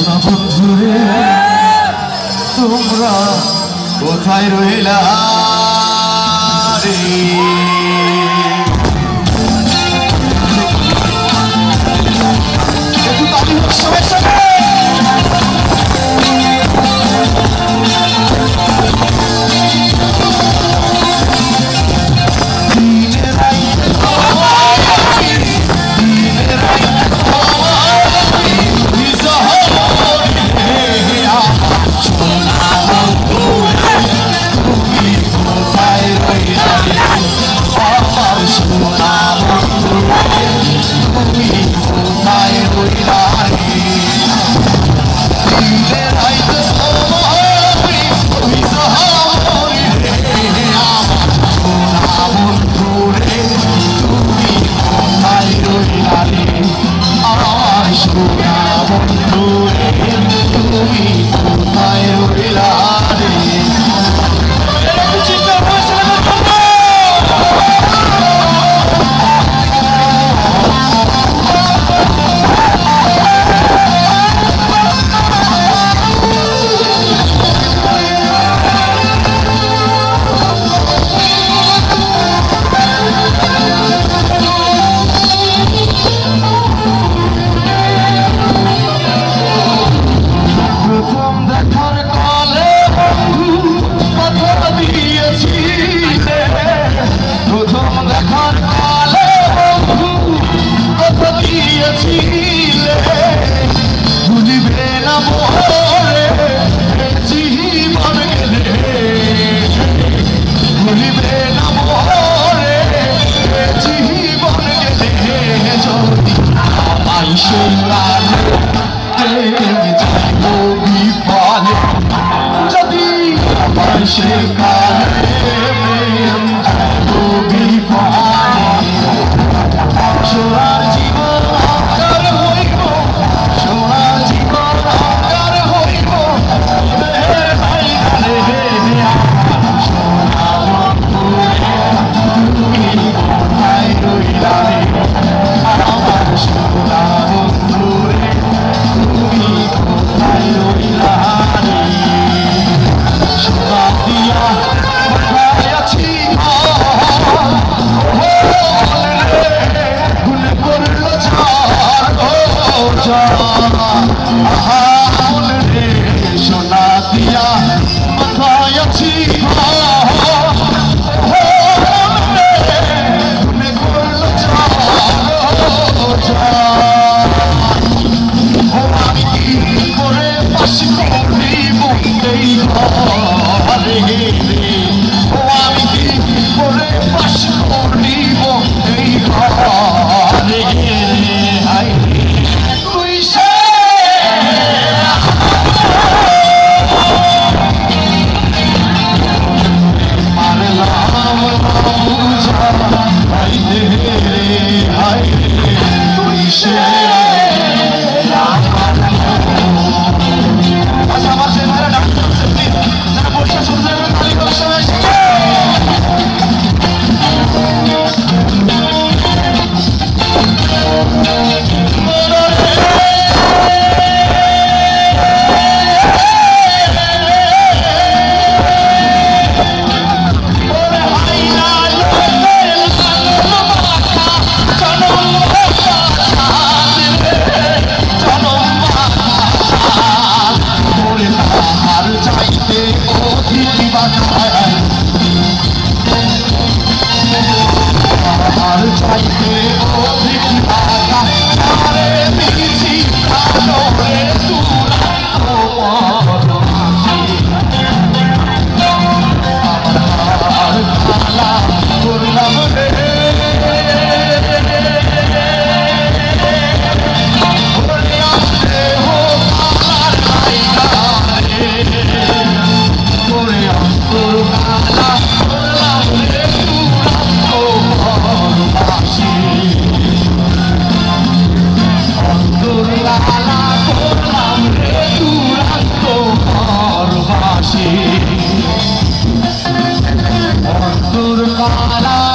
শোনো বন্ধুরে তোমরা কোথায় রইলা রে? দেখিলে ভুলিবে না মোহরে, জীবন গেলে ভুলিবে না মোহরে, জীবন গেলে যদি আমায় সেলালে যাইব বিপালে যদি আমায় সেখানে Russia. वाला।